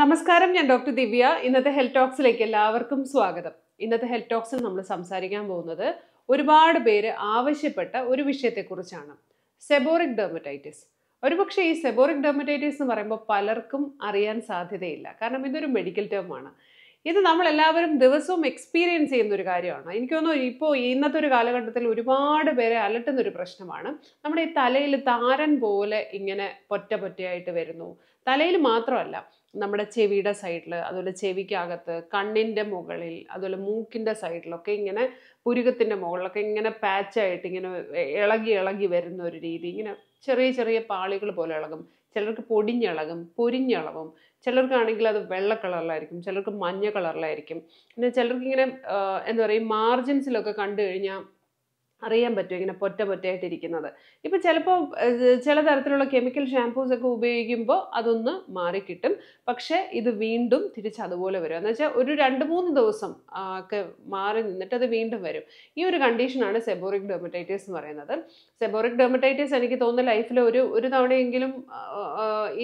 നമസ്കാരം ഞാൻ ഡോക്ടർ ദിവ്യ. ഇന്നത്തെ ഹെൽത്ത് ടോക്സിലേക്ക് എല്ലാവർക്കും സ്വാഗതം. ഇന്നത്തെ ഹെൽത്ത് ടോക്സിൽ നമ്മൾ സംസാരിക്കാൻ പോകുന്നത് ഒരുപാട് പേര് ആവശ്യപ്പെട്ട ഒരു വിഷയത്തെക്കുറിച്ചാണ്. സെബോറിക് ഡെർമറ്റൈറ്റിസ് ഒരുപക്ഷെ ഈ സെബോറിക് ഡെർമറ്റൈറ്റിസ് എന്ന് പറയുമ്പോൾ പലർക്കും അറിയാൻ സാധ്യതയില്ല. കാരണം ഇതൊരു മെഡിക്കൽ ടേമാണ് ഇത് നമ്മൾ എല്ലാവരും ദിവസവും എക്സ്പീരിയൻസ് ചെയ്യുന്ന ഒരു കാര്യമാണ്. എനിക്ക് തോന്നുന്നു ഇപ്പോൾ ഇന്നത്തെ ഒരു കാലഘട്ടത്തിൽ ഒരുപാട് പേരെ അലട്ടുന്ന ഒരു പ്രശ്നമാണ്. നമ്മുടെ ഈ തലയിൽ താരൻ പോലെ ഇങ്ങനെ പൊറ്റ പൊറ്റയായിട്ട് വരുന്നു. തലയിൽ മാത്രമല്ല നമ്മുടെ ചെവിയുടെ സൈഡിൽ അതുപോലെ ചെവിക്കകത്ത് കണ്ണിന്റെ മുകളിൽ അതുപോലെ മൂക്കിന്റെ സൈഡിലൊക്കെ ഇങ്ങനെ പുരുകത്തിന്റെ മുകളിലൊക്കെ ഇങ്ങനെ പാച്ചായിട്ട് ഇങ്ങനെ ഇളകി ഇളകി വരുന്ന ഒരു രീതി. ഇങ്ങനെ ചെറിയ ചെറിയ പാളികൾ പോലെ ഇളകും. ചിലർക്ക് പൊടിഞ്ഞിളകും പൊരിഞ്ഞിളകും ചിലർക്കാണെങ്കിൽ അത് വെള്ള കളറിലായിരിക്കും ചിലർക്ക് മഞ്ഞ കളറിലായിരിക്കും. പിന്നെ ചിലർക്ക് ഇങ്ങനെ എന്താ പറയുക മാർജിൻസിലൊക്കെ കണ്ടു കഴിഞ്ഞാൽ അറിയാൻ പറ്റും ഇങ്ങനെ പൊറ്റ പൊറ്റയായിട്ടിരിക്കുന്നത് ഇപ്പം ചിലപ്പോൾ ചില തരത്തിലുള്ള കെമിക്കൽ ഷാംപൂസ് ഒക്കെ ഉപയോഗിക്കുമ്പോൾ അതൊന്ന് മാറിക്കിട്ടും. പക്ഷേ ഇത് വീണ്ടും തിരിച്ച് അതുപോലെ വരും. എന്ന് വെച്ചാൽ ഒരു രണ്ട് മൂന്ന് ദിവസം ഒക്കെ മാറി നിന്നിട്ട് അത് വീണ്ടും വരും. ഈ ഒരു കണ്ടീഷനാണ് സെബോറിക് ഡെർമറ്റൈറ്റിസ് എന്ന് പറയുന്നത്. സെബോറിക് ഡെർമറ്റൈറ്റിസ് എനിക്ക് തോന്നുന്ന ലൈഫിൽ ഒരു ഒരു തവണയെങ്കിലും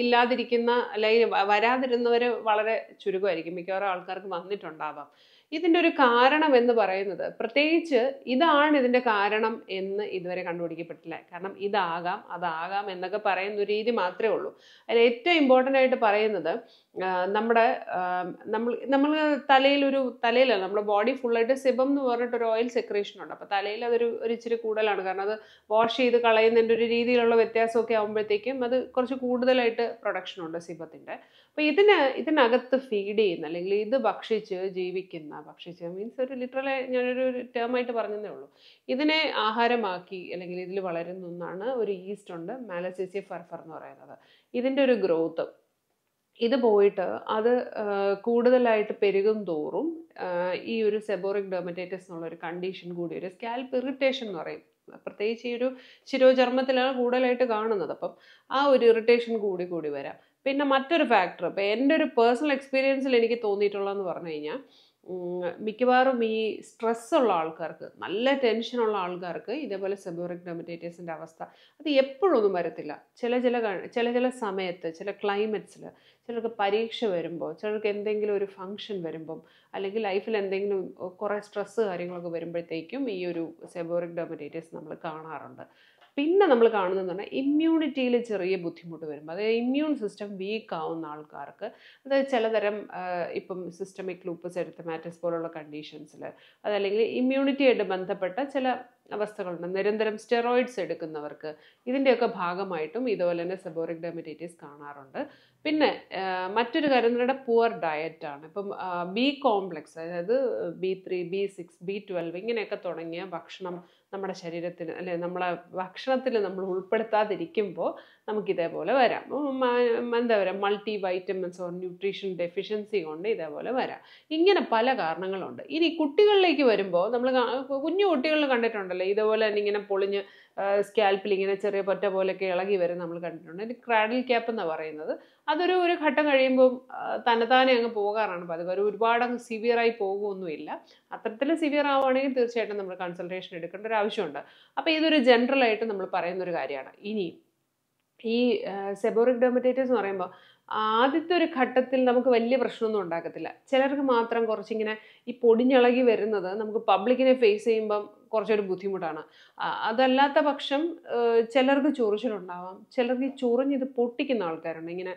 ഇല്ലാതിരിക്കുന്ന അല്ലെങ്കിൽ വരാതിരുന്നവർ വളരെ ചുരുക്കമായിരിക്കും. മിക്കവാറും ആൾക്കാർക്ക് വന്നിട്ടുണ്ടാവാം. ഇതിന്റെ ഒരു കാരണം എന്ന് പറയുന്നത് പ്രത്യേകിച്ച് ഇതാണ് ഇതിന്റെ കാരണം എന്ന് ഇതുവരെ കണ്ടുപിടിക്കപ്പെട്ടില്ല കാരണം ഇതാകാം അതാകാം എന്നൊക്കെ പറയുന്ന ഒരു രീതി മാത്രമേ ഉള്ളൂ. അതിൽ ഏറ്റവും ഇമ്പോർട്ടന്റ് ആയിട്ട് പറയുന്നത് നമ്മുടെ നമ്മൾ നമ്മൾ ഒരു തലയിലല്ല നമ്മുടെ ബോഡി ഫുള്ളായിട്ട് സിബം എന്ന് പറഞ്ഞിട്ട് ഒരു ഓയിൽ സെക്രേഷൻ ഉണ്ട്. അപ്പോൾ തലയിൽ അതൊരു ഒരു ഇച്ചിരി കൂടുതലാണ്. കാരണം അത് വാഷ് ചെയ്ത് കളയുന്നതിന്റെ ഒരു രീതിയിലുള്ള വ്യത്യാസമൊക്കെ ആകുമ്പോഴത്തേക്കും അത് കുറച്ച് കൂടുതലായിട്ട് പ്രൊഡക്ഷൻ ഉണ്ട് സിബത്തിന്റെ അപ്പോൾ ഇതിന് ഇതിനകത്ത് ഫീഡ് ചെയ്യുന്ന അല്ലെങ്കിൽ ഇത് ഭക്ഷിച്ച് ജീവിക്കുന്ന ഭക്ഷിച്ച് മീൻസ് ഒരു ലിറ്ററലി ഞാനൊരു ടേമായിട്ട് പറഞ്ഞതേ ഉള്ളൂ. ഇതിനെ ആഹാരമാക്കി അല്ലെങ്കിൽ ഇതിൽ വളരുന്ന ഒന്നാണ് ഒരു ഈസ്റ്റ് ഉണ്ട് മാലസിസി ഫർഫർ എന്ന് പറയുന്നത്. ഇതിന്റെ ഒരു ഗ്രോത്ത് ഇത് പോയിട്ട് അത് കൂടുതലായിട്ട് പെരുകും തോറും ഈ ഒരു സെബോറിക് ഡെർമറ്റൈറ്റിസ് എന്നുള്ള ഒരു കണ്ടീഷൻ കൂടി ഒരു സ്കാൽപ്പ് ഇറിറ്റേഷൻ എന്ന് പറയും. പ്രത്യേകിച്ച് ഈ ഒരു ശിരോചർമ്മത്തിലാണ് കൂടുതലായിട്ട് കാണുന്നത്. അപ്പം ആ ഒരു ഇറിറ്റേഷൻ കൂടി കൂടി വരാം. പിന്നെ മറ്റൊരു ഫാക്ടർ ഇപ്പം എന്റെ ഒരു പേഴ്സണൽ എക്സ്പീരിയൻസിൽ എനിക്ക് തോന്നിയിട്ടുള്ളതെന്ന് പറഞ്ഞു കഴിഞ്ഞാൽ മിക്കവാറും ഈ സ്ട്രെസ് ഉള്ള ആൾക്കാർക്ക് നല്ല ടെൻഷനുള്ള ആൾക്കാർക്ക് ഇതേപോലെ സെബോറിക് ഡെമറ്റേറ്റേഴ്സിന്റെ അവസ്ഥ അത് എപ്പോഴൊന്നും വരത്തില്ല. ചില ചില ചില ചില സമയത്ത് ചില ക്ലൈമറ്റ്സിൽ ചിലർക്ക് പരീക്ഷ വരുമ്പോൾ ചിലർക്ക് എന്തെങ്കിലും ഒരു ഫങ്ഷൻ വരുമ്പം അല്ലെങ്കിൽ ലൈഫിൽ എന്തെങ്കിലും കുറേ സ്ട്രെസ്സ് കാര്യങ്ങളൊക്കെ വരുമ്പോഴത്തേക്കും ഈ ഒരു സെബോറിക് ഡെമറ്റേറ്റേഴ്സ് നമ്മൾ കാണാറുണ്ട്. പിന്നെ നമ്മൾ കാണുന്നതെന്ന് പറഞ്ഞാൽ ഇമ്മ്യൂണിറ്റിയിൽ ചെറിയ ബുദ്ധിമുട്ട് വരും അതായത് ഇമ്മ്യൂൺ സിസ്റ്റം വീക്ക് ആവുന്ന ആൾക്കാർക്ക് അതായത് ചിലതരം ഇപ്പം സിസ്റ്റമിക് ലൂപ്പസ് എരിത്തമാറ്റിസ് പോലുള്ള കണ്ടീഷൻസിൽ അതല്ലെങ്കിൽ ഇമ്മ്യൂണിറ്റിയായിട്ട് ബന്ധപ്പെട്ട ചില അവസ്ഥകളുണ്ട്. നിരന്തരം സ്റ്റെറോയിഡ്സ് എടുക്കുന്നവർക്ക് ഇതിന്റെയൊക്കെ ഭാഗമായിട്ടും ഇതുപോലെ തന്നെ സെബോറിക് ഡെമറ്റൈറ്റിസ് കാണാറുണ്ട്. പിന്നെ മറ്റൊരു കാര്യം പറയുന്നത് പുവർ ഡയറ്റാണ് ഇപ്പം ബി കോംപ്ലക്സ് അതായത് B three B six B twelve ഇങ്ങനെയൊക്കെ തുടങ്ങിയ ഭക്ഷണം നമ്മുടെ ശരീരത്തിന് അല്ലെ നമ്മളെ ഭക്ഷണത്തിൽ നമ്മൾ ഉൾപ്പെടുത്താതിരിക്കുമ്പോൾ നമുക്ക് ഇതേപോലെ വരാം എന്താ പറയുക multi vitamins or nutrition deficiency കൊണ്ട് ഇതേപോലെ വരാം. ഇങ്ങനെ പല കാരണങ്ങളുണ്ട്. ഇനി കുട്ടികളിലേക്ക് വരുമ്പോൾ നമ്മൾ കുഞ്ഞു കുട്ടികളിൽ കണ്ടിട്ടുണ്ടല്ലോ ഇതേപോലെ തന്നെ ഇങ്ങനെ പൊളിഞ്ഞ് സ്കാൽപ്പിൽ ഇങ്ങനെ ചെറിയ പൊറ്റ പോലെയൊക്കെ ഇളകി വരും നമ്മൾ കണ്ടിട്ടുണ്ട്. ഇത് ക്രാഡിൽ ക്യാപ്പ് എന്നാണ് പറയുന്നത്. അതൊരു ഒരു ഘട്ടം കഴിയുമ്പോൾ തന്നെത്താനെ അങ്ങ് പോകാറാണ്. പതിവ്. ഒരു ഒരുപാട് അങ്ങ് സിവിയറായി പോകുമൊന്നുമില്ല അത്തരത്തിൽ സിവിയർ ആവുകയാണെങ്കിൽ തീർച്ചയായിട്ടും നമ്മൾ കൺസൾട്ടേഷൻ എടുക്കേണ്ട ഒരു ആവശ്യമുണ്ട്. അപ്പോൾ ഇതൊരു ജനറലായിട്ട് നമ്മൾ പറയുന്ന ഒരു കാര്യമാണ്. ഇനി ഈ സെബോറിക് ഡെർമറ്റൈറ്റിസ് എന്ന് പറയുമ്പോൾ ആദ്യത്തെ ഒരു ഘട്ടത്തിൽ നമുക്ക് വലിയ പ്രശ്നമൊന്നും ഉണ്ടാക്കത്തില്ല. ചിലർക്ക് മാത്രം കുറച്ചിങ്ങനെ ഈ പൊടിഞ്ഞിളകി വരുന്നത് നമുക്ക് പബ്ലിക്കിനെ ഫേസ് ചെയ്യുമ്പം കുറച്ചൊരു ബുദ്ധിമുട്ടാണ്. അതല്ലാത്ത പക്ഷം ചിലർക്ക് ചൊറിച്ചിലുണ്ടാവാം. ചിലർക്ക് ഈ ചൊറിഞ്ഞിത് പൊട്ടിക്കുന്ന ആൾക്കാരുണ്ട്. ഇങ്ങനെ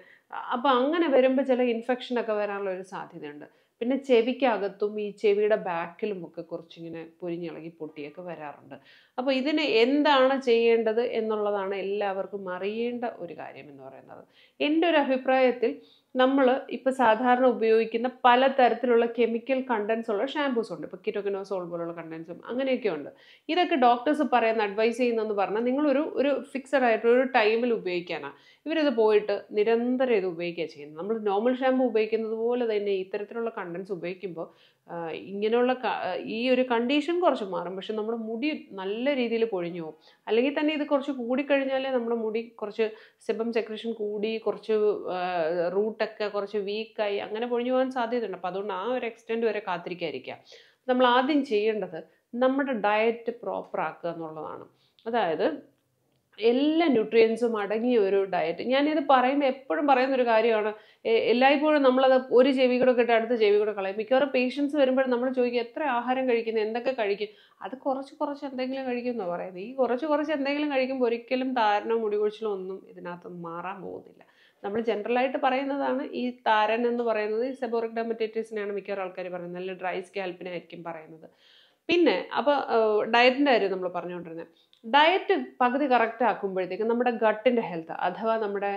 അപ്പം അങ്ങനെ വരുമ്പോൾ ചില ഇൻഫെക്ഷനൊക്കെ വരാനുള്ള ഒരു സാധ്യതയുണ്ട്. പിന്നെ ചെവിക്കകത്തും ഈ ചെവിയുടെ ബാക്കിലും ഒക്കെ കുറച്ചിങ്ങനെ പൊരിഞ്ഞിളകി പൊട്ടിയൊക്കെ വരാറുണ്ട്. അപ്പോൾ ഇതിന് എന്താണ് ചെയ്യേണ്ടത് എന്നുള്ളതാണ് എല്ലാവർക്കും അറിയേണ്ട ഒരു കാര്യം എന്ന് പറയുന്നത്. എന്റെ ഒരു അഭിപ്രായത്തിൽ നമ്മൾ ഇപ്പോൾ സാധാരണ ഉപയോഗിക്കുന്ന പല തരത്തിലുള്ള കെമിക്കൽ കണ്ടൻസ് ഉള്ള ഷാമ്പൂസ് ഉണ്ട്. ഇപ്പോൾ കിറ്റോക്കിനോസോൾ പോലുള്ള കണ്ടൻസും അങ്ങനെയൊക്കെ ഉണ്ട്. ഇതൊക്കെ ഡോക്ടേഴ്സ് പറയുന്ന അഡ്വൈസ് ചെയ്യുന്നതെന്ന് പറഞ്ഞാൽ നിങ്ങളൊരു ഒരു ഫിക്സഡ് ആയിട്ട് ഒരു ടൈമിൽ ഉപയോഗിക്കാനാണ് ഇവരിത് പോയിട്ട് നിരന്തരം ഇത് ഉപയോഗിക്കുക ചെയ്യുന്നത്. നമ്മൾ നോർമൽ ഷാമ്പു ഉപയോഗിക്കുന്നത് പോലെ തന്നെ ഇത്തരത്തിലുള്ള കണ്ടൻസ് ഉപയോഗിക്കുമ്പോൾ ഇങ്ങനെയുള്ള ഈ ഒരു കണ്ടീഷൻ കുറച്ച് മാറും. പക്ഷെ നമ്മുടെ മുടി നല്ല രീതിയിൽ പൊഴിഞ്ഞു പോകും. അല്ലെങ്കിൽ തന്നെ ഇത് കുറച്ച് കൂടിക്കഴിഞ്ഞാൽ നമ്മുടെ മുടി കുറച്ച് സെബം സെക്രഷൻ കൂടി കുറച്ച് റൂട്ടൊക്കെ കുറച്ച് വീക്കായി അങ്ങനെ പൊഴിഞ്ഞു പോകാൻ സാധ്യതയുണ്ട്. അപ്പോൾ അതുകൊണ്ട് ആ ഒരു എക്സ്റ്റെൻഡ് വരെ കാത്തിരിക്കാതിരിക്കുക. നമ്മൾ ആദ്യം ചെയ്യേണ്ടത് നമ്മുടെ ഡയറ്റ് പ്രോപ്പർ ആക്കുക എന്നുള്ളതാണ്. അതായത് എല്ലാ ന്യൂട്രിയൻസും അടങ്ങിയ ഒരു ഡയറ്റ് ഞാനിത് പറയുമ്പോൾ എപ്പോഴും പറയുന്ന ഒരു കാര്യമാണ് എല്ലായ്പ്പോഴും നമ്മളത് ഒരു ചെവി കൂടെ കിട്ടി അടുത്ത ചെവി കൂടെ കളയും. മിക്കവാറും പേഷ്യൻസ് വരുമ്പോൾ നമ്മൾ ചോദിക്കും എത്ര ആഹാരം കഴിക്കുന്നു എന്തൊക്കെ കഴിക്കും? അത് കുറച്ച് കുറച്ച് എന്തെങ്കിലും കഴിക്കുമെന്നാണ് പറയുന്നത്. ഈ കുറച്ച് കുറച്ച് എന്തെങ്കിലും കഴിക്കുമ്പോൾ ഒരിക്കലും താരനോ മുടികൊഴിച്ചിലോ ഒന്നും ഇതിനകത്ത് മാറാൻ പോകുന്നില്ല. നമ്മൾ ജനറലായിട്ട് പറയുന്നതാണ് ഈ താരൻ എന്ന് പറയുന്നത് ഈ സെബോറിക് ഡെമറ്റൈറ്റിസിനെയാണ് മിക്കവാറും ആൾക്കാർ പറയുന്നത്. നല്ല ഡ്രൈ സ്കാൽപ്പിനായിരിക്കും പറയുന്നത്. പിന്നെ അപ്പോൾ ഡയറ്റിന്റെ കാര്യം നമ്മൾ പറഞ്ഞുകൊണ്ടിരുന്നത് ഡയറ്റ് പകുതി കറക്റ്റ് ആക്കുമ്പോഴത്തേക്കും നമ്മുടെ ഗട്ടിന്റെ ഹെൽത്ത് അഥവാ നമ്മുടെ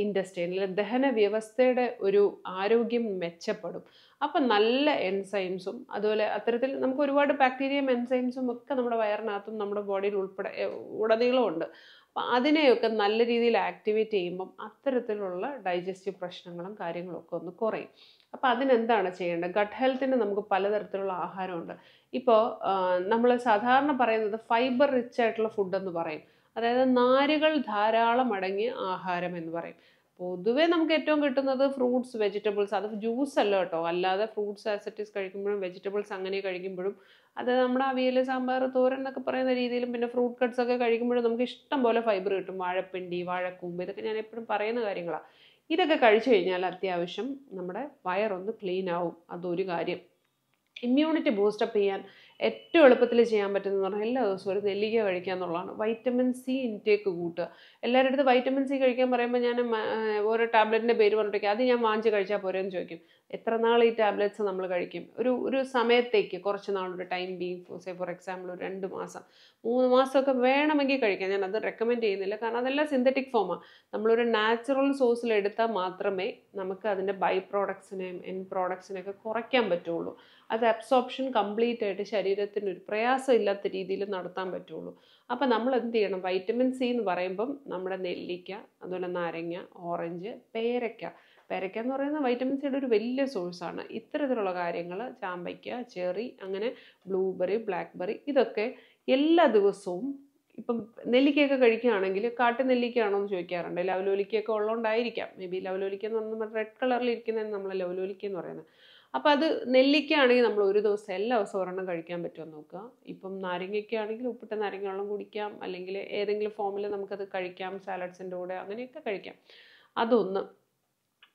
ഇൻഡസ്ട്രിയിൽ ദഹന വ്യവസ്ഥയുടെ ഒരു ആരോഗ്യം മെച്ചപ്പെടും. അപ്പം നല്ല എൻസൈംസും അതുപോലെ അത്തരത്തിൽ നമുക്ക് ഒരുപാട് ബാക്ടീരിയം എൻസൈംസും ഒക്കെ നമ്മുടെ വയറിനകത്തും നമ്മുടെ ബോഡിയിൽ ഉൾപ്പെടെ ഉടനീളമുണ്ട് അപ്പം അതിനെയൊക്കെ നല്ല രീതിയിൽ ആക്ടിവേറ്റ് ചെയ്യുമ്പം അത്തരത്തിലുള്ള ഡൈജസ്റ്റീവ് പ്രശ്നങ്ങളും കാര്യങ്ങളും ഒക്കെ ഒന്ന് കുറയും. അപ്പോൾ അതിനെന്താണ് ചെയ്യേണ്ടത്? ഗട്ട് ഹെൽത്തിന് നമുക്ക് പലതരത്തിലുള്ള ആഹാരമുണ്ട്. ഇപ്പോൾ നമ്മൾ സാധാരണ പറയുന്നത് ഫൈബർ റിച്ച് ആയിട്ടുള്ള ഫുഡെന്ന് പറയും. അതായത് നാരുകൾ ധാരാളം അടങ്ങിയ ആഹാരം എന്ന് പറയും. പൊതുവേ നമുക്ക് ഏറ്റവും കിട്ടുന്നത് ഫ്രൂട്ട്സ് വെജിറ്റബിൾസ് അത് ജ്യൂസ് അല്ല കേട്ടോ. അല്ലാതെ ഫ്രൂട്ട്സ് ആസറ്റീസ് കഴിക്കുമ്പോഴും വെജിറ്റബിൾസ് അങ്ങനെ കഴിക്കുമ്പോഴും അത് നമ്മുടെ അവിയൽ സാമ്പാർ തോരൻ എന്നൊക്കെ പറയുന്ന രീതിയിലും പിന്നെ ഫ്രൂട്ട് കട്ട്സ് ഒക്കെ കഴിക്കുമ്പോഴും നമുക്ക് ഇഷ്ടം പോലെ ഫൈബർ കിട്ടും. വാഴപ്പിണ്ടി വാഴക്കൂമ്പ് ഇതൊക്കെ ഞാൻ എപ്പോഴും പറയുന്ന കാര്യങ്ങളാണ് ഇതൊക്കെ കഴിച്ചു കഴിഞ്ഞാൽ അത്യാവശ്യം നമ്മുടെ വയറൊന്ന് ക്ലീൻ ആവും. അതൊരു കാര്യം. ഇമ്മ്യൂണിറ്റി ബൂസ്റ്റപ്പ് ചെയ്യാൻ ഏറ്റവും എളുപ്പത്തിൽ ചെയ്യാൻ പറ്റുന്നതെന്ന് പറഞ്ഞാൽ എല്ലാ ദിവസവും ഒരു നെല്ലിക്ക കഴിക്കുക എന്നുള്ളതാണ്. വൈറ്റമിൻ സി ഇൻടേക്ക് കൂട്ടുക. എല്ലാവരുടെ അടുത്ത് വൈറ്റമിൻ സി കഴിക്കാൻ പറയുമ്പോൾ ഞാൻ ഓരോ ടാബ്ലറ്റിന്റെ പേര് പറഞ്ഞിട്ടൊക്കെ അത് ഞാൻ വാങ്ങിച്ച് കഴിച്ചാൽ പോരെന്ന് ചോദിക്കും. എത്ര നാൾ ഈ ടാബ്ലറ്റ്സ് നമ്മൾ കഴിക്കും? ഒരു ഒരു സമയത്തേക്ക് കുറച്ച് നാളൊരു time being say for example ഒരു രണ്ട് മാസം. മൂന്ന് മാസമൊക്കെ വേണമെങ്കിൽ കഴിക്കാം. ഞാൻ അത് റെക്കമെൻഡ് ചെയ്യുന്നില്ല. കാരണം അതെല്ലാം സിന്തറ്റിക് ഫോമാണ് നമ്മളൊരു നാച്ചുറൽ സോഴ്സിൽ എടുത്താൽ മാത്രമേ നമുക്ക് അതിന്റെ ബൈ പ്രോഡക്ട്സിനെയും എൻ പ്രോഡക്ട്സിനെയൊക്കെ കുറയ്ക്കാൻ പറ്റുള്ളൂ. അത് അബ്സോർപ്ഷൻ കംപ്ലീറ്റ് ആയിട്ട് ശരീരത്തിന് ഒരു പ്രയാസം ഇല്ലാത്ത രീതിയിൽ നടത്താൻ പറ്റുള്ളൂ. അപ്പോൾ നമ്മൾ എന്ത് ചെയ്യണം? വൈറ്റമിൻ സി എന്ന് പറയുമ്പം നമ്മുടെ നെല്ലിക്ക അതുപോലെ നാരങ്ങ ഓറഞ്ച് പേരയ്ക്ക പേരയ്ക്ക എന്ന് പറയുന്ന വൈറ്റമിൻ സിയുടെ ഒരു വലിയ സോഴ്സാണ് ഇത്തരത്തിലുള്ള കാര്യങ്ങൾ ചാമ്പയ്ക്ക ചെറി അങ്ങനെ ബ്ലൂബെറി ബ്ലാക്ക്ബെറി ഇതൊക്കെ എല്ലാ ദിവസവും ഇപ്പം നെല്ലിക്കയൊക്കെ കഴിക്കുകയാണെങ്കിൽ കാട്ടു നെല്ലിക്കയാണോ എന്ന് ചോദിക്കാറുണ്ട്. ലവലോലിക്കയൊക്കെ ഉള്ളതുകൊണ്ടായിരിക്കാം. മേ ബി ലവലോലിക്ക എന്ന് പറഞ്ഞാൽ റെഡ് കളറിൽ ഇരിക്കുന്നതിന് നമ്മൾ ലവലോലിക്ക എന്ന് പറയുന്നത്. അപ്പോൾ അത് നെല്ലിക്കയാണെങ്കിൽ നമ്മൾ ഒരു ദിവസം എല്ലാ ദിവസവും ഒരെണ്ണം കഴിക്കാൻ പറ്റുമോ നോക്കുക. ഇപ്പം നാരങ്ങയ്ക്ക ആണെങ്കിൽ ഉപ്പിട്ട നാരങ്ങ വെള്ളം കുടിക്കാം. അല്ലെങ്കിൽ ഏതെങ്കിലും ഫോമിൽ നമുക്കത് കഴിക്കാം. സാലഡ്സിന്റെ കൂടെ അങ്ങനെയൊക്കെ കഴിക്കാം. അതൊന്ന്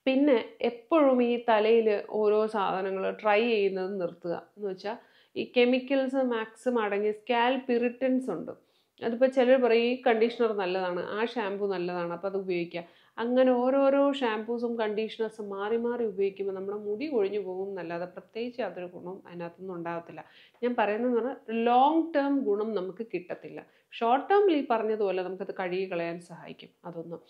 പിന്നെ എപ്പോഴും ഈ തലയിൽ ഓരോ സാധനങ്ങൾ ട്രൈ ചെയ്യുന്നത് നിർത്തുക. എന്ന് വെച്ചാൽ ഈ കെമിക്കൽസ് മാക്സിമം അടങ്ങിയ സ്കാൽപ്പ് ഇറിറ്റൻസ് ഉണ്ട്. അതിപ്പോൾ ചിലർ പറയും ഈ കണ്ടീഷണർ നല്ലതാണ് ആ ഷാമ്പു നല്ലതാണ് അപ്പോൾ അത് ഉപയോഗിക്കുക അങ്ങനെ ഓരോരോ ഷാമ്പൂസും കണ്ടീഷണേഴ്സും മാറി മാറി ഉപയോഗിക്കുമ്പോൾ നമ്മുടെ മുടി കൊഴിഞ്ഞു പോകും എന്നല്ലാതെ പ്രത്യേകിച്ച് യാതൊരു ഗുണം അതിനകത്തൊന്നും ഉണ്ടാകത്തില്ല. ഞാൻ പറയുന്നതെന്ന് പറഞ്ഞാൽ ലോങ് ടേം ഗുണം നമുക്ക് കിട്ടത്തില്ല. ഷോർട്ട് ടേമിൽ ഈ പറഞ്ഞതുപോലെ നമുക്കത് കഴുകി കളയാൻ സഹായിക്കും. അതൊന്നും.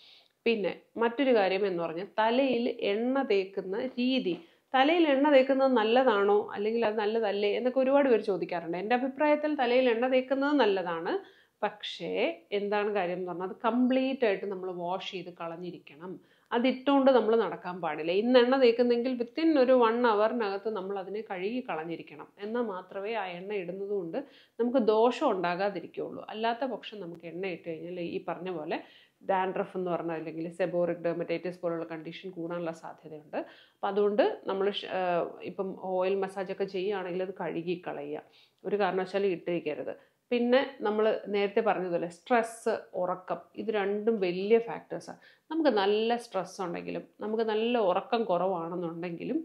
പിന്നെ മറ്റൊരു കാര്യം എന്ന് പറഞ്ഞാൽ തലയിൽ എണ്ണ തേക്കുന്ന രീതി. തലയിൽ എണ്ണ തേക്കുന്നത് നല്ലതാണോ? അല്ലെങ്കിൽ അത് നല്ലതല്ലേ? എന്നൊക്കെ ഒരുപാട് പേര് ചോദിക്കാറുണ്ട്. എന്റെ അഭിപ്രായത്തിൽ തലയിൽ എണ്ണ തേക്കുന്നത് നല്ലതാണ്. പക്ഷേ എന്താണ് കാര്യം എന്ന് പറഞ്ഞാൽ അത് കംപ്ലീറ്റ് ആയിട്ട് നമ്മൾ വാഷ് ചെയ്ത് കളഞ്ഞിരിക്കണം. അതിട്ടുകൊണ്ട് നമ്മൾ നടക്കാൻ പാടില്ല. ഇന്ന് എണ്ണ തേക്കുന്നെങ്കിൽ വിത്തിൻ ഒരു വൺ അവറിനകത്ത് നമ്മൾ അതിനെ കഴുകി കളഞ്ഞിരിക്കണം. എന്നാൽ മാത്രമേ ആ എണ്ണ ഇടുന്നത് കൊണ്ട് നമുക്ക് ദോഷം ഉണ്ടാകാതിരിക്കുകയുള്ളൂ. അല്ലാത്ത പക്ഷം നമുക്ക് എണ്ണ ഇട്ട് കഴിഞ്ഞാൽ ഈ പറഞ്ഞ പോലെ ഡാൻഡ്രഫ് എന്ന് പറഞ്ഞാൽ അല്ലെങ്കിൽ സെബോറിക് ഡെർമറ്റൈറ്റിസ് പോലുള്ള കണ്ടീഷൻ കൂടാനുള്ള സാധ്യതയുണ്ട്. അപ്പം അതുകൊണ്ട് നമ്മൾ ഇപ്പം ഓയിൽ മസാജൊക്കെ ചെയ്യുകയാണെങ്കിൽ അത് കഴുകി കളയുക ഒരു കാരണവശാലും ഇട്ടേക്കരുത് പിന്നെ നമ്മൾ നേരത്തെ പറഞ്ഞതുപോലെ സ്ട്രെസ്സ് ഉറക്കം ഇത് രണ്ടും വലിയ ഫാക്ടേഴ്സാണ് നമുക്ക് നല്ല സ്ട്രെസ് ഉണ്ടെങ്കിലും നമുക്ക് നല്ല ഉറക്കം കുറവാണെന്നുണ്ടെങ്കിലും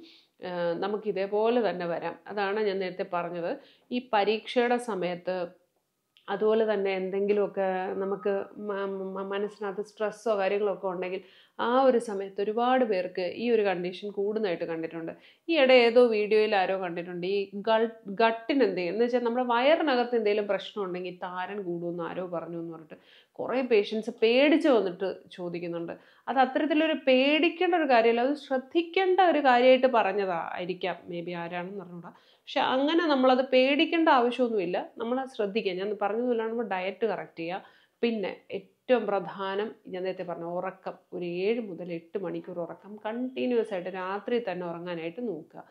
നമുക്ക് ഇതേപോലെ തന്നെ വരാം. അതാണ് ഞാൻ നേരത്തെ പറഞ്ഞത്. ഈ പരീക്ഷയുടെ സമയത്ത് അതുപോലെ തന്നെ എന്തെങ്കിലുമൊക്കെ നമുക്ക് മനസ്സിനകത്ത് സ്ട്രെസ്സോ കാര്യങ്ങളോ ഒക്കെ ഉണ്ടെങ്കിൽ ആ ഒരു സമയത്ത് ഒരുപാട് പേർക്ക് ഈ ഒരു കണ്ടീഷൻ കൂടുന്നതായിട്ട് കണ്ടിട്ടുണ്ട്. ഈ ഇടെ ഏതോ വീഡിയോയിൽ ആരോ കണ്ടിട്ടുണ്ട്. ഈ ഗൾ ഗട്ടിന് എന്തെങ്കിലും എന്ന് വെച്ചാൽ നമ്മുടെ വയറിനകത്ത് എന്തെങ്കിലും പ്രശ്നം ഉണ്ടെങ്കിൽ താരൻ കൂടുമെന്ന് ആരോ പറഞ്ഞു എന്ന് പറഞ്ഞിട്ട്. കുറേ പേഷ്യൻസ് പേടിച്ച് വന്നിട്ട് ചോദിക്കുന്നുണ്ട്. അത് അത്തരത്തിലൊരു പേടിക്കേണ്ട ഒരു കാര്യമല്ല. അത് ശ്രദ്ധിക്കേണ്ട ഒരു കാര്യമായിട്ട് പറഞ്ഞതായിരിക്കാം. മേ ബി ആരാണെന്ന് പറഞ്ഞുകൂടാ പക്ഷെ അങ്ങനെ നമ്മളത് പേടിക്കേണ്ട ആവശ്യമൊന്നുമില്ല. നമ്മൾ ശ്രദ്ധിക്കുക. ഞാൻ പറഞ്ഞതുപോലെ നമ്മൾ ഡയറ്റ് കറക്റ്റ് ചെയ്യുക. പിന്നെ ഏറ്റവും പ്രധാനം ഞാൻ നേരത്തെ പറഞ്ഞ ഉറക്കം. ഒരു ഏഴ് മുതൽ എട്ട് മണിക്കൂർ ഉറക്കം കണ്ടിന്യൂസ് ആയിട്ട് രാത്രി തന്നെ ഉറങ്ങാനായിട്ട് നോക്കുക.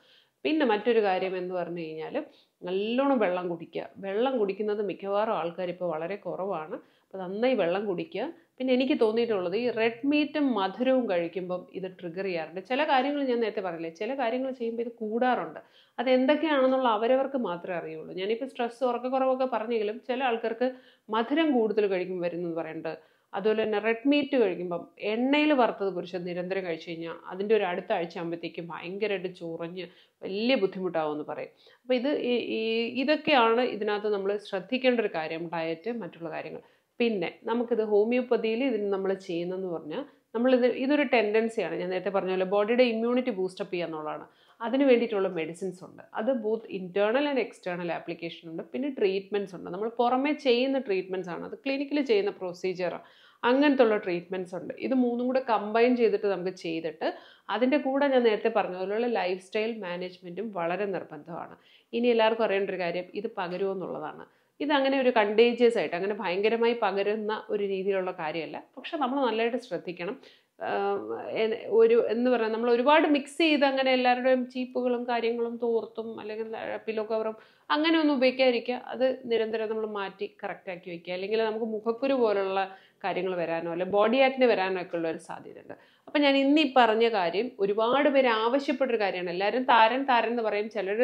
പിന്നെ മറ്റൊരു കാര്യം എന്ന് പറഞ്ഞു കഴിഞ്ഞാൽ നല്ലോണം വെള്ളം കുടിക്കുക. വെള്ളം കുടിക്കുന്നത് മിക്കവാറും ആൾക്കാർ ഇപ്പോൾ വളരെ കുറവാണ്. അപ്പോൾ നന്നായി വെള്ളം കുടിക്കുക. പിന്നെ എനിക്ക് തോന്നിയിട്ടുള്ളത് ഈ റെഡ് മീറ്റും മധുരവും കഴിക്കുമ്പം ഇത് ട്രിഗർ ചെയ്യാറുണ്ട്. ചില കാര്യങ്ങൾ ഞാൻ നേരത്തെ പറഞ്ഞില്ലേ ചില കാര്യങ്ങൾ ചെയ്യുമ്പോൾ ഇത് കൂടാറുണ്ട്. അത് എന്തൊക്കെയാണെന്നുള്ള അവരവർക്ക് മാത്രമേ അറിയുള്ളൂ. ഞാനിപ്പോൾ സ്ട്രെസ് ഉറക്കക്കുറവൊക്കെ പറഞ്ഞെങ്കിലും ചില ആൾക്കാർക്ക് മധുരം കൂടുതൽ കഴിക്കുമ്പോൾ വരുന്നത് പറയുന്നുണ്ട് അതുപോലെ തന്നെ റെഡ് മീറ്റ് കഴിക്കുമ്പം എണ്ണയിൽ വറുത്തത് പുരുഷൻ നിരന്തരം കഴിച്ചു കഴിഞ്ഞാൽ അതിന്റെ ഒരു അടുത്ത ആഴ്ച ആകുമ്പോഴത്തേക്കും ഭയങ്കരമായിട്ട് ചൊറിഞ്ഞ് വലിയ ബുദ്ധിമുട്ടാവുമെന്ന് പറയും. അപ്പോൾ ഇത് ഈ- ഇതൊക്കെയാണ് ഇതിനകത്ത് നമ്മൾ ശ്രദ്ധിക്കേണ്ട ഒരു കാര്യം ഡയറ്റ് മറ്റുള്ള കാര്യങ്ങൾ. പിന്നെ നമുക്കിത് ഹോമിയോപ്പതിയിൽ ഇതിന് നമ്മൾ ചെയ്യുന്നതെന്ന് പറഞ്ഞാൽ നമ്മളിത് ഇതൊരു ടെൻഡൻസിയാണ് ഞാൻ നേരത്തെ പറഞ്ഞ പോലെ ബോഡിയുടെ ഇമ്മ്യൂണിറ്റി ബൂസ്റ്റപ്പ് ചെയ്യുക എന്നുള്ളതാണ്. അതിന് വേണ്ടിയിട്ടുള്ള മെഡിസിൻസ് ഉണ്ട്. അത് both internal and external application ഉണ്ട്. പിന്നെ ട്രീറ്റ്മെന്റ്സ് ഉണ്ട്. നമ്മൾ പുറമേ ചെയ്യുന്ന ട്രീറ്റ്മെന്റ്സ് ആണ്. അത് ക്ലിനിക്കിൽ ചെയ്യുന്ന പ്രൊസീജിയറാണ് അങ്ങനത്തെ ഉള്ള ട്രീറ്റ്മെന്റ്സ് ഉണ്ട്. ഇത് മൂന്നും കൂടെ കമ്പൈൻ ചെയ്തിട്ട് നമുക്ക് ചെയ്തിട്ട് അതിന്റെ കൂടെ ഞാൻ നേരത്തെ പറഞ്ഞ പോലെയുള്ള ലൈഫ് സ്റ്റൈൽ മാനേജ്മെന്റും വളരെ നിർബന്ധമാണ്. ഇനി എല്ലാവർക്കും അറിയേണ്ട ഒരു കാര്യം ഇത് പകരുമെന്നുള്ളതാണ് ഇതങ്ങനെ ഒരു കണ്ടേജിയസ് ആയിട്ട് അങ്ങനെ ഭയങ്കരമായി പകരുന്ന ഒരു രീതിയിലുള്ള കാര്യമല്ല. പക്ഷെ നമ്മൾ നല്ലതായിട്ട് ശ്രദ്ധിക്കണം. ഒരു എന്ന് പറയാം നമ്മൾ ഒരുപാട് മിക്സ് ചെയ്ത് അങ്ങനെ എല്ലാവരുടെയും ചീപ്പുകളും കാര്യങ്ങളും തോർത്തും അല്ലെങ്കിൽ പില്ലോ കവറും അങ്ങനെ ഒന്നും ഉപയോഗിക്കാതിരിക്കുക. അത് നിരന്തരം നമ്മൾ മാറ്റി കറക്റ്റാക്കി വയ്ക്കുക. അല്ലെങ്കിൽ നമുക്ക് മുഖക്കുരു പോലുള്ള കാര്യങ്ങൾ വരാനോ അല്ലെ ബോഡി ആക്ടിന് വരാനോ ഒക്കെ ഉള്ള ഒരു സാധ്യതയുണ്ട്. അപ്പം ഞാൻ ഇന്ന് ഈ പറഞ്ഞ കാര്യം ഒരുപാട് പേര് ആവശ്യപ്പെട്ടൊരു കാര്യമാണ്. എല്ലാവരും താരൻ താരൻ എന്ന് പറയും. ചിലർ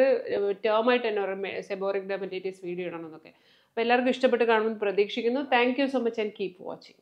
ടേമായിട്ട് തന്നെ പറയും സെബോറിക് ഡെമറ്റൈറ്റിസ് വീഡിയോ ഇടണം എന്നൊക്കെ. അപ്പോൾ എല്ലാവർക്കും ഇഷ്ടപ്പെട്ട് കാണുമെന്ന് പ്രതീക്ഷിക്കുന്നു. Thank you so much and keep watching